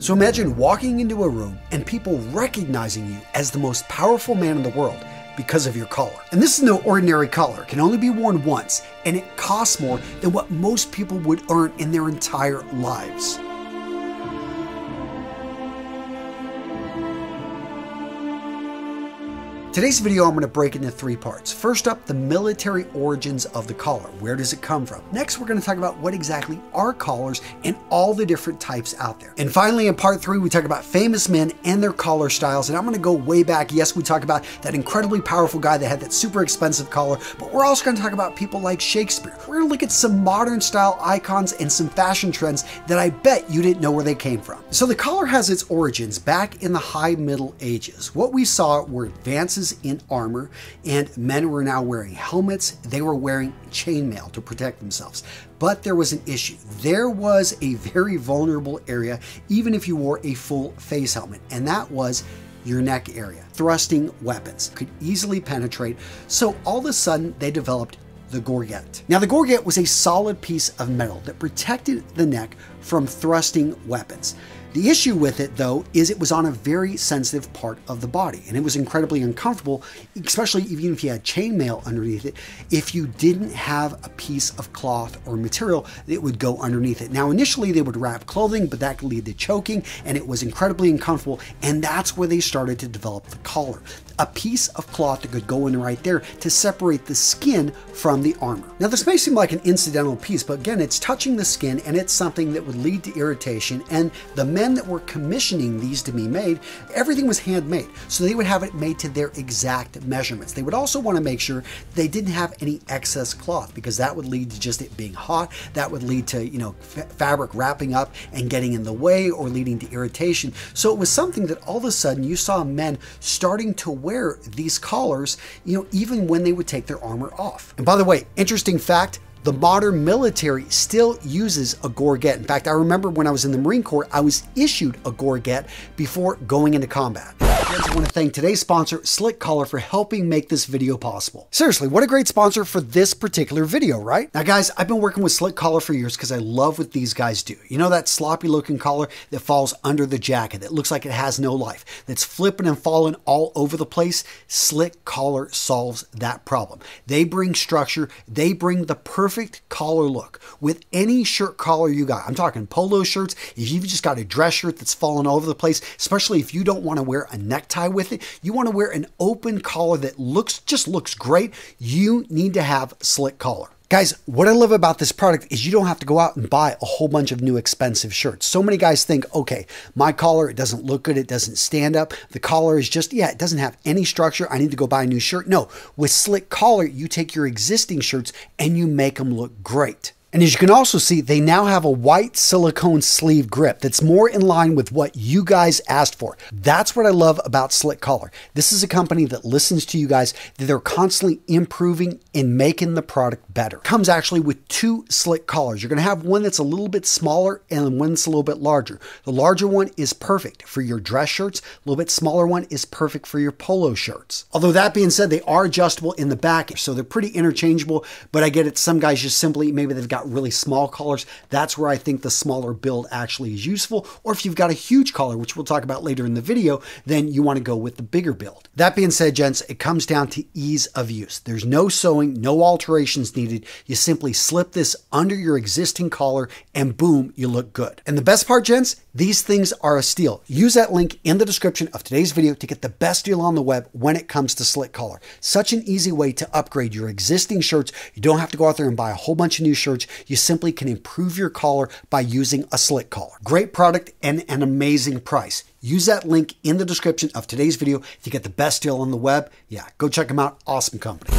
So imagine walking into a room and people recognizing you as the most powerful man in the world because of your collar. And this is no ordinary collar. It can only be worn once, and it costs more than what most people would earn in their entire lives. Today's video I'm going to break into three parts. First up, the military origins of the collar. Where does it come from? Next, we're going to talk about what exactly are collars and all the different types out there. And finally, in part three, we talk about famous men and their collar styles. And I'm going to go way back. Yes, we talk about that incredibly powerful guy that had that super expensive collar, but we're also going to talk about people like Shakespeare. We're going to look at some modern style icons and some fashion trends that I bet you didn't know where they came from. So the collar has its origins back in the high Middle Ages. What we saw were advances in armor, and men were now wearing helmets. They were wearing chainmail to protect themselves. But there was an issue. There was a very vulnerable area, even if you wore a full face helmet, and that was your neck area. Thrusting weapons could easily penetrate, so all of a sudden they developed the gorget. Now, the gorget was a solid piece of metal that protected the neck from thrusting weapons. The issue with it, though, is it was on a very sensitive part of the body, and it was incredibly uncomfortable, especially even if you had chainmail underneath it, if you didn't have a piece of cloth or material that would go underneath it. Now, initially they would wrap clothing, but that could lead to choking, and it was incredibly uncomfortable, and that's where they started to develop the collar a piece of cloth that could go in right there to separate the skin from the armor. Now, this may seem like an incidental piece, but again, it's touching the skin and it's something that would lead to irritation. And the men that were commissioning these to be made, everything was handmade. So they would have it made to their exact measurements. They would also want to make sure they didn't have any excess cloth because that would lead to just it being hot. That would lead to, you know, fabric wrapping up and getting in the way or leading to irritation. So it was something that all of a sudden you saw men starting to wear wear these collars, you know, even when they would take their armor off. And by the way, interesting fact, the modern military still uses a gorget. In fact, I remember when I was in the Marine Corps, I was issued a gorget before going into combat. I want to thank today's sponsor, Slick Collar, for helping make this video possible. Seriously, what a great sponsor for this particular video, right? Now guys, I've been working with Slick Collar for years because I love what these guys do. You know that sloppy looking collar that falls under the jacket that looks like it has no life, that's flipping and falling all over the place? Slick Collar solves that problem. They bring structure, they bring the perfect collar look with any shirt collar you got. I'm talking polo shirts, if you've just got a dress shirt that's falling all over the place, especially if you don't want to wear a necktie with it, you want to wear an open collar that looks just looks great, you need to have slick collar. Guys, what I love about this product is you don't have to go out and buy a whole bunch of new expensive shirts. So many guys think, okay, my collar, it doesn't look good, it doesn't stand up. The collar is just, yeah, it doesn't have any structure. I need to go buy a new shirt. No, with Slick Collar, you take your existing shirts and you make them look great. And as you can also see, they now have a white silicone sleeve grip that's more in line with what you guys asked for. That's what I love about Slick Collar. This is a company that listens to you guys, that they're constantly improving and making the product better. Comes actually with two slick collars. You're gonna have one that's a little bit smaller and one that's a little bit larger. The larger one is perfect for your dress shirts. A little bit smaller one is perfect for your polo shirts. Although that being said, they are adjustable in the back, so they're pretty interchangeable, but I get it. Some guys just simply, maybe they've got got really small collars, that's where I think the smaller build actually is useful. Or if you've got a huge collar, which we'll talk about later in the video, then you want to go with the bigger build. That being said, gents, it comes down to ease of use. There's no sewing, no alterations needed. You simply slip this under your existing collar and boom, you look good. And the best part, gents, these things are a steal. Use that link in the description of today's video to get the best deal on the web when it comes to Slick Collar. Such an easy way to upgrade your existing shirts. You don't have to go out there and buy a whole bunch of new shirts. You simply can improve your collar by using a slick collar. Great product and an amazing price. Use that link in the description of today's video to get the best deal on the web. Yeah, go check them out. Awesome company.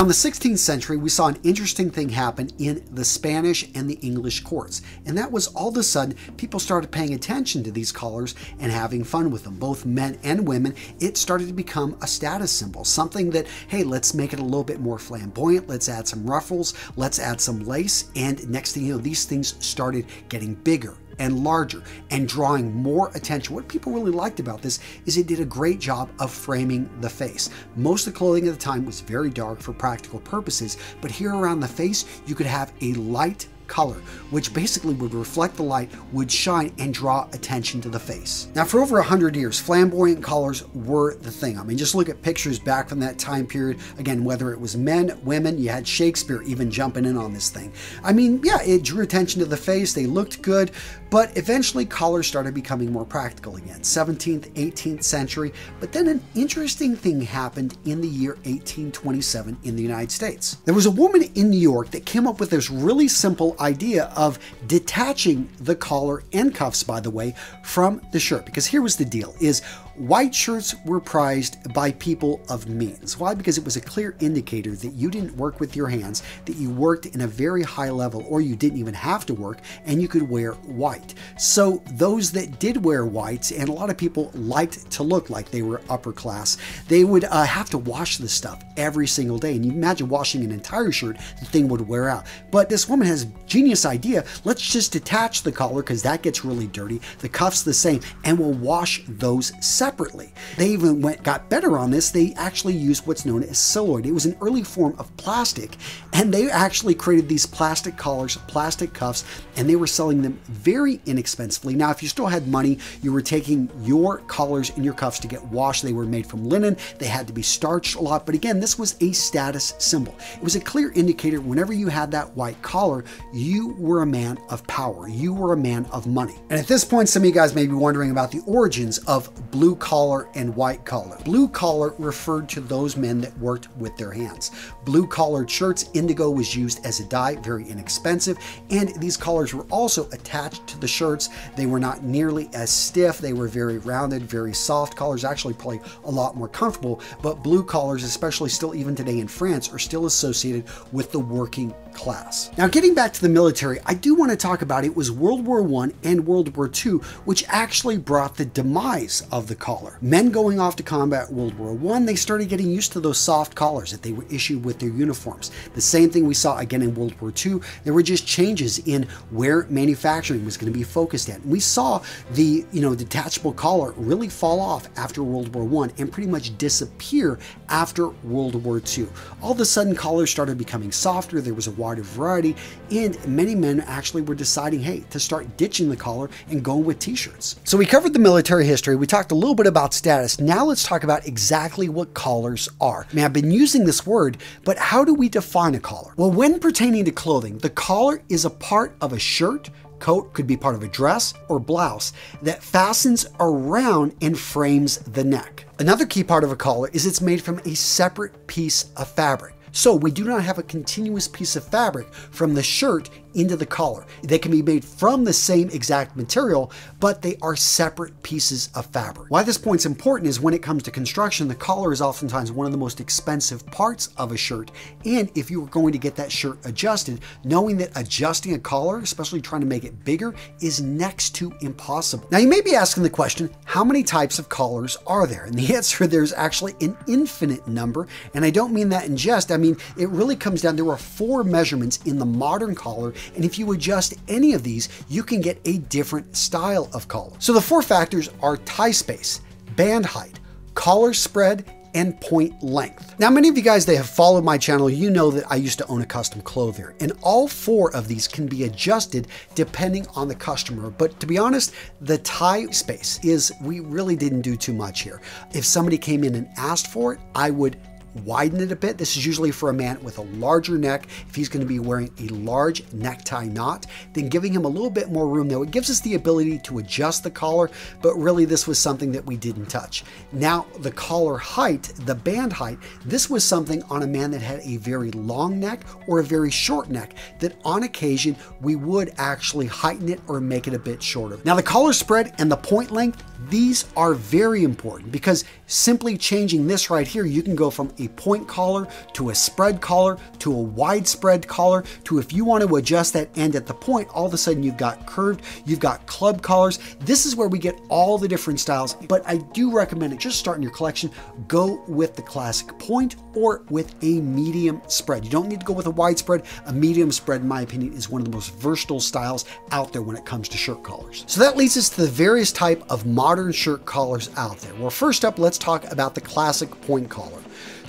Now, in the 16th century, we saw an interesting thing happen in the Spanish and the English courts, and that was all of a sudden people started paying attention to these collars and having fun with them, both men and women. It started to become a status symbol, something that, hey, let's make it a little bit more flamboyant, let's add some ruffles, let's add some lace, and next thing you know, these things started getting bigger and larger and drawing more attention. What people really liked about this is it did a great job of framing the face. Most of the clothing at the time was very dark for practical purposes, but here around the face, you could have a light color, which basically would reflect the light, would shine, and draw attention to the face. Now, for over 100 years, flamboyant colors were the thing. I mean, just look at pictures back from that time period. Again, whether it was men, women, you had Shakespeare even jumping in on this thing. I mean, yeah, it drew attention to the face, they looked good, but eventually colors started becoming more practical again. 17th, 18th century, but then an interesting thing happened in the year 1827 in the United States. There was a woman in New York that came up with this really simple idea of detaching the collar and cuffs, by the way, from the shirt. Because here was the deal is White shirts were prized by people of means. Why? Because it was a clear indicator that you didn't work with your hands, that you worked in a very high level, or you didn't even have to work, and you could wear white. So those that did wear whites, and a lot of people liked to look like they were upper class, they would uh, have to wash this stuff every single day. And you imagine washing an entire shirt, the thing would wear out. But this woman has a genius idea. Let's just detach the collar because that gets really dirty. The cuffs the same, and we'll wash those separately separately. They even went got better on this. They actually used what's known as celluloid. It was an early form of plastic, and they actually created these plastic collars, plastic cuffs, and they were selling them very inexpensively. Now, if you still had money, you were taking your collars and your cuffs to get washed. They were made from linen. They had to be starched a lot. But again, this was a status symbol. It was a clear indicator whenever you had that white collar, you were a man of power. You were a man of money. And at this point, some of you guys may be wondering about the origins of blue collar and white collar. Blue collar referred to those men that worked with their hands. Blue collared shirts, indigo was used as a dye, very inexpensive, and these collars were also attached to the shirts. They were not nearly as stiff, they were very rounded, very soft collars, actually probably a lot more comfortable, but blue collars, especially still even today in France, are still associated with the working class. Now, getting back to the military, I do want to talk about it was World War I and World War II, which actually brought the demise of the collar. Men going off to combat World War I, they started getting used to those soft collars that they were issued with their uniforms. The same thing we saw again in World War II. There were just changes in where manufacturing was going to be focused at. And we saw the you know detachable collar really fall off after World War I and pretty much disappear after World War II. All of a sudden, collars started becoming softer. There was a wider variety, and many men actually were deciding, hey, to start ditching the collar and going with t-shirts. So we covered the military history. We talked a little bit about status. Now let's talk about exactly what collars are. I mean, I've been using this word, but how do we define a collar? Well, when pertaining to clothing, the collar is a part of a shirt, coat could be part of a dress or blouse that fastens around and frames the neck. Another key part of a collar is it's made from a separate piece of fabric. So we do not have a continuous piece of fabric from the shirt into the collar. They can be made from the same exact material, but they are separate pieces of fabric. Why this point's important is when it comes to construction, the collar is oftentimes one of the most expensive parts of a shirt. And if you are going to get that shirt adjusted, knowing that adjusting a collar, especially trying to make it bigger, is next to impossible. Now you may be asking the question, how many types of collars are there? And the answer, there's actually an infinite number. And I don't mean that in jest. I mean, it really comes down, there are four measurements in the modern collar and if you adjust any of these, you can get a different style of collar. So the four factors are tie space, band height, collar spread, and point length. Now, many of you guys that have followed my channel, you know that I used to own a custom clothier, and all four of these can be adjusted depending on the customer. But to be honest, the tie space is, we really didn't do too much here. If somebody came in and asked for it, I would widen it a bit. This is usually for a man with a larger neck. If he's going to be wearing a large necktie knot, then giving him a little bit more room though. It gives us the ability to adjust the collar, but really this was something that we didn't touch. Now the collar height, the band height, this was something on a man that had a very long neck or a very short neck that on occasion we would actually heighten it or make it a bit shorter. Now the collar spread and the point length, these are very important because simply changing this right here, you can go from a point collar to a spread collar to a widespread collar to if you want to adjust that end at the point, all of a sudden you've got curved, you've got club collars. This is where we get all the different styles, but I do recommend it. Just starting your collection, go with the classic point or with a medium spread. You don't need to go with a widespread. A medium spread, in my opinion, is one of the most versatile styles out there when it comes to shirt collars. So that leads us to the various type of modern shirt collars out there. Well, first up, let's talk about the classic point collar.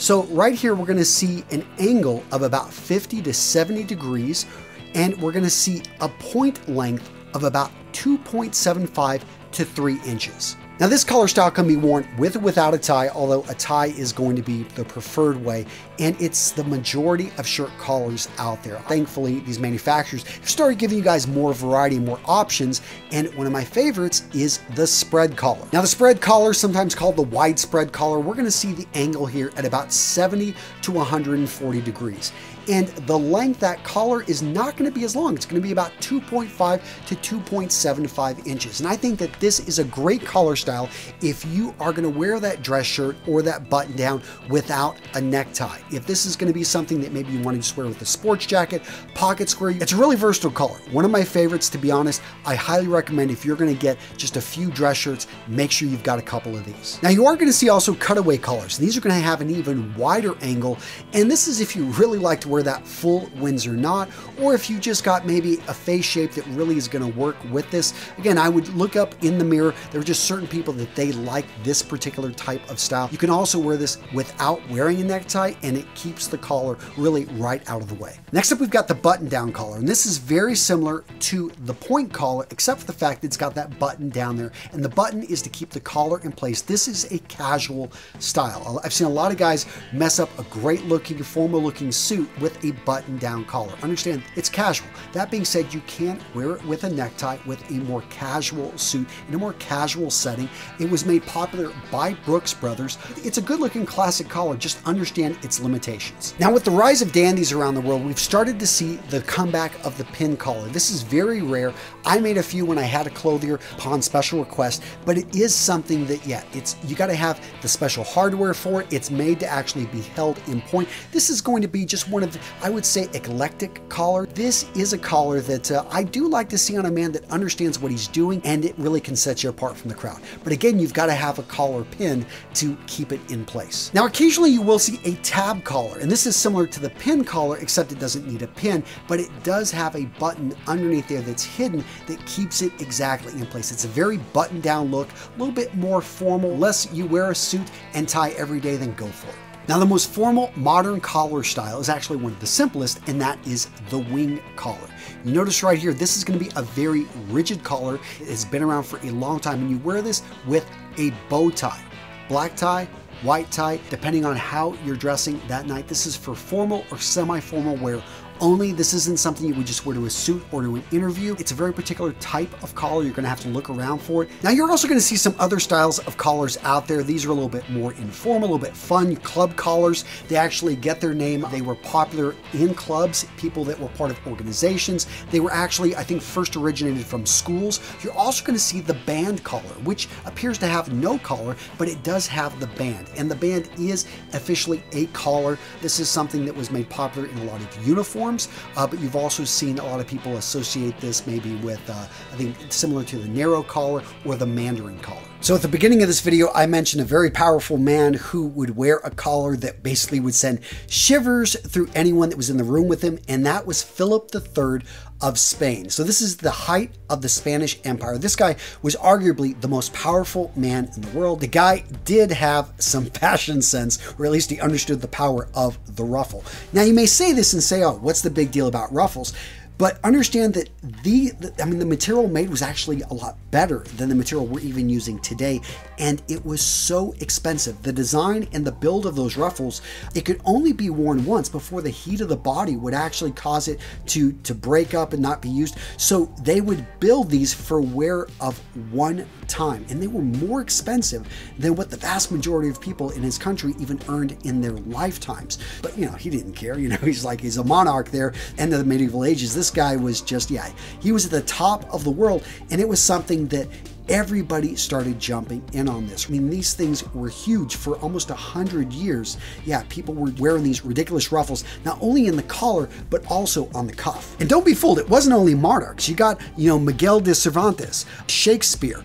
So right here, we're gonna see an angle of about 50 to 70 degrees and we're gonna see a point length of about 2.75 to 3 inches. Now this collar style can be worn with or without a tie, although a tie is going to be the preferred way, and it's the majority of shirt collars out there. Thankfully, these manufacturers have started giving you guys more variety, and more options, and one of my favorites is the spread collar. Now the spread collar, sometimes called the widespread collar, we're gonna see the angle here at about 70 to 140 degrees and the length that collar is not going to be as long. It's going to be about 2.5 to 2.75 inches. And I think that this is a great collar style if you are going to wear that dress shirt or that button down without a necktie. If this is going to be something that maybe you want to wear with a sports jacket, pocket square, it's a really versatile color. One of my favorites, to be honest, I highly recommend if you're going to get just a few dress shirts, make sure you've got a couple of these. Now you are going to see also cutaway collars. These are going to have an even wider angle. And this is if you really like to wear that full Windsor knot, or if you just got maybe a face shape that really is going to work with this. Again, I would look up in the mirror. There are just certain people that they like this particular type of style. You can also wear this without wearing a necktie, and it keeps the collar really right out of the way. Next up, we've got the button down collar, and this is very similar to the point collar, except for the fact that it's got that button down there, and the button is to keep the collar in place. This is a casual style. I've seen a lot of guys mess up a great looking, formal looking suit with a button down collar. Understand, it's casual. That being said, you can't wear it with a necktie with a more casual suit in a more casual setting. It was made popular by Brooks Brothers. It's a good looking classic collar, just understand its limitations. Now with the rise of dandies around the world, we've started to see the comeback of the pin collar. This is very rare. I made a few when I had a clothier upon special request, but it is something that, yeah, it's you got to have the special hardware for it. It's made to actually be held in point. This is going to be just one of, the, I would say, eclectic collar. This is a collar that uh, I do like to see on a man that understands what he's doing and it really can set you apart from the crowd. But again, you've got to have a collar pin to keep it in place. Now, occasionally you will see a tab collar, and this is similar to the pin collar, except it doesn't need a pin, but it does have a button underneath there that's hidden that keeps it exactly in place. It's a very button down look, a little bit more formal. Less you wear a suit and tie every day, then go for it. Now, the most formal modern collar style is actually one of the simplest, and that is the wing collar. You notice right here, this is going to be a very rigid collar. It has been around for a long time, and you wear this with a bow tie. Black tie, white tie, depending on how you're dressing that night. This is for formal or semi-formal wear only. This isn't something you would just wear to a suit or to an interview. It's a very particular type of collar. You're going to have to look around for it. Now, you're also going to see some other styles of collars out there. These are a little bit more informal, a little bit fun. Club collars, they actually get their name. They were popular in clubs, people that were part of organizations. They were actually, I think, first originated from schools. You're also going to see the band collar, which appears to have no collar, but it does have the band. And the band is officially a collar. This is something that was made popular in a lot of uniforms uh, but you've also seen a lot of people associate this maybe with, uh, I think, similar to the Nehru collar or the mandarin collar. So at the beginning of this video, I mentioned a very powerful man who would wear a collar that basically would send shivers through anyone that was in the room with him, and that was Philip III of Spain. So this is the height of the Spanish Empire. This guy was arguably the most powerful man in the world. The guy did have some fashion sense, or at least he understood the power of the ruffle. Now you may say this and say, oh, what's the big deal about ruffles? But understand that the, I mean, the material made was actually a lot better than the material we're even using today. And it was so expensive. The design and the build of those ruffles, it could only be worn once before the heat of the body would actually cause it to, to break up and not be used. So they would build these for wear of one time. And they were more expensive than what the vast majority of people in his country even earned in their lifetimes. But, you know, he didn't care. You know, he's like, he's a monarch there, end of the medieval ages. This guy was just, yeah, he was at the top of the world. And it was something that everybody started jumping in on this. I mean, these things were huge for almost a hundred years. Yeah, people were wearing these ridiculous ruffles, not only in the collar, but also on the cuff. And don't be fooled, it wasn't only monarchs. You got, you know, Miguel de Cervantes, Shakespeare,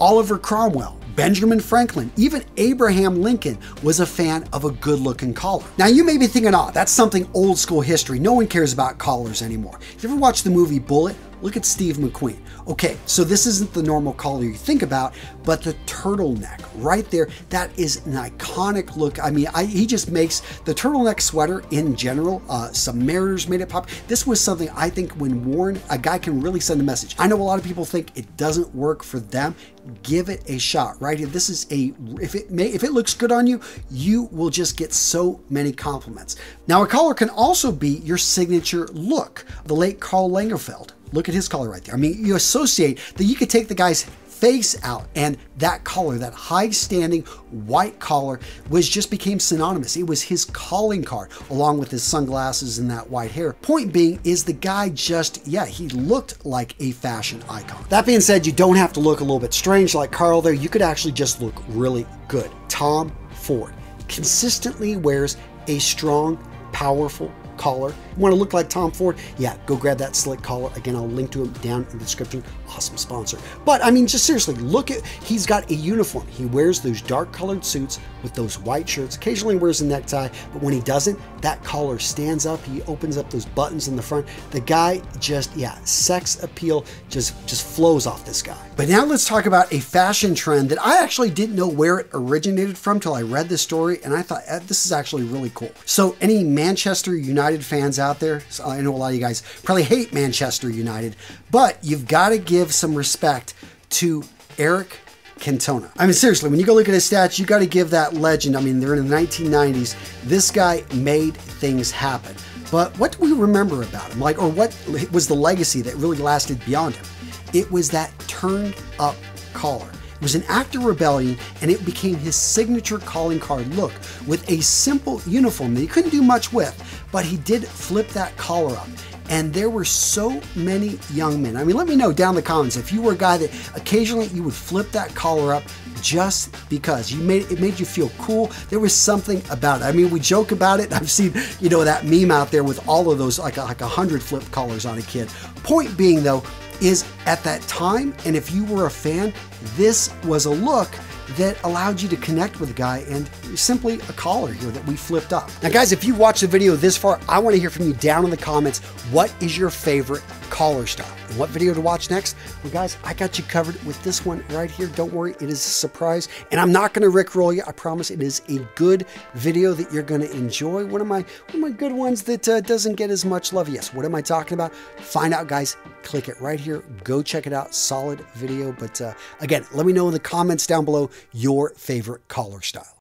Oliver Cromwell, Benjamin Franklin, even Abraham Lincoln was a fan of a good looking collar. Now you may be thinking, oh, that's something old school history. No one cares about collars anymore. If you ever watched the movie Bullitt, look at Steve McQueen. Okay, so this isn't the normal collar you think about, but the turtleneck right there, that is an iconic look. I mean, I, he just makes the turtleneck sweater in general. Uh, some mariners made it pop. This was something I think when worn, a guy can really send a message. I know a lot of people think it doesn't work for them. Give it a shot right here. This is a, if it may, if it looks good on you, you will just get so many compliments. Now a collar can also be your signature look. The late Karl Lagerfeld Look at his collar right there. I mean, you associate that you could take the guy's face out and that collar, that high standing white collar was just became synonymous. It was his calling card along with his sunglasses and that white hair. Point being is the guy just, yeah, he looked like a fashion icon. That being said, you don't have to look a little bit strange like Karl there. You could actually just look really good. Tom Ford consistently wears a strong, powerful collar. You want to look like Tom Ford? Yeah, go grab that slick collar. Again, I'll link to him down in the description. Awesome sponsor. But I mean, just seriously, look at, he's got a uniform. He wears those dark colored suits with those white shirts, occasionally wears a necktie, but when he doesn't, that collar stands up. He opens up those buttons in the front. The guy just, yeah, sex appeal just, just flows off this guy. But now let's talk about a fashion trend that I actually didn't know where it originated from till I read this story, and I thought eh, this is actually really cool. So any Manchester United fans out there, I know a lot of you guys probably hate Manchester United, but you've got to give some respect to Eric Cantona. I mean, seriously, when you go look at his stats, you got to give that legend. I mean, they're in the 1990s. This guy made things happen. But what do we remember about him? Like, or what was the legacy that really lasted beyond him? It was that turned up collar. It was an act of rebellion and it became his signature calling card look with a simple uniform that he couldn't do much with, but he did flip that collar up. And there were so many young men. I mean, let me know down in the comments if you were a guy that occasionally you would flip that collar up just because you made it made you feel cool. There was something about it. I mean, we joke about it. I've seen, you know, that meme out there with all of those like like a hundred flip collars on a kid. Point being though, is at that time, and if you were a fan, this was a look that allowed you to connect with a guy and simply a collar here that we flipped up. Now guys, if you've watched the video this far, I want to hear from you down in the comments. What is your favorite collar style? And what video to watch next? Well guys, I got you covered with this one right here. Don't worry, it is a surprise. And I'm not going to rickroll you. I promise it is a good video that you're going to enjoy. One of my, one of my good ones that uh, doesn't get as much love. Yes, what am I talking about? Find out guys. Click it right here. Go check it out. Solid video. But uh, again, let me know in the comments down below your favorite collar style.